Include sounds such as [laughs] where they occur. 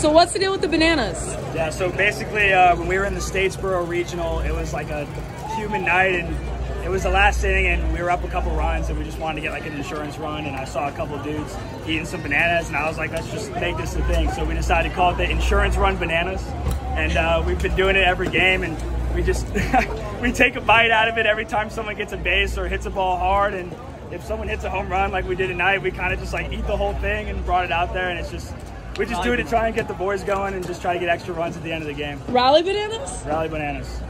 So what's the deal with the bananas? Yeah, so basically, uh, when we were in the Statesboro Regional, it was like a human night, and it was the last inning, and we were up a couple runs, and we just wanted to get like an insurance run, and I saw a couple dudes eating some bananas, and I was like, let's just make this a thing. So we decided to call it the Insurance Run Bananas, and uh, we've been doing it every game, and we just [laughs] we take a bite out of it every time someone gets a base or hits a ball hard, and if someone hits a home run like we did tonight, we kind of just like eat the whole thing and brought it out there, and it's just we just do it to try and get the boys going and just try to get extra runs at the end of the game. Rally bananas? Rally bananas.